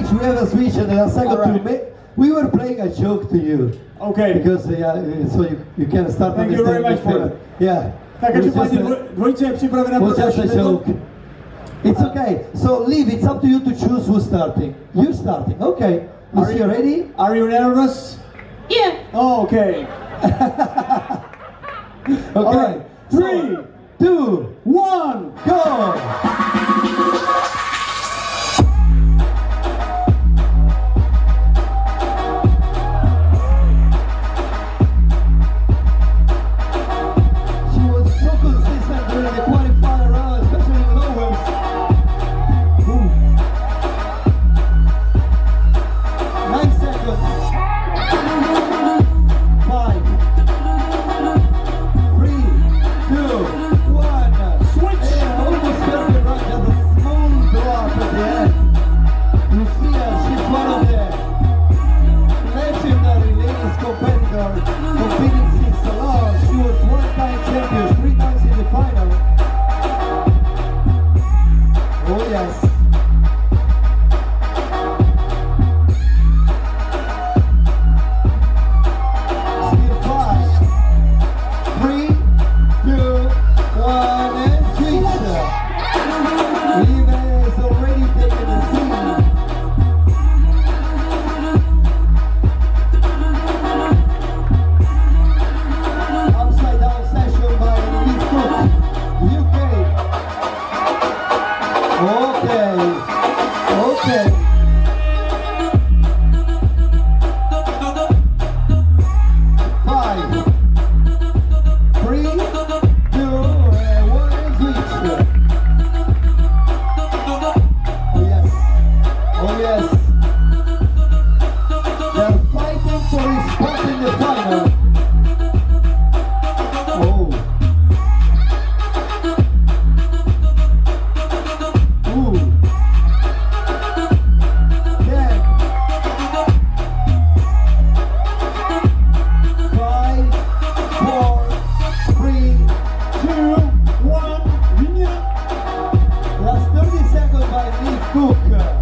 we have a switch, and a second right. to make. We were playing a joke to you. Okay. Because uh, yeah, uh, so you, you can start Thank you very much for that. Yeah. Takže paní dvojče joke. It's okay. So Liv. It's up to you to choose who's starting. You're starting. Okay. Is are you ready? Are you nervous? Yeah. Oh, okay. okay. Right. Three, two, one, go! birthday. Cooke.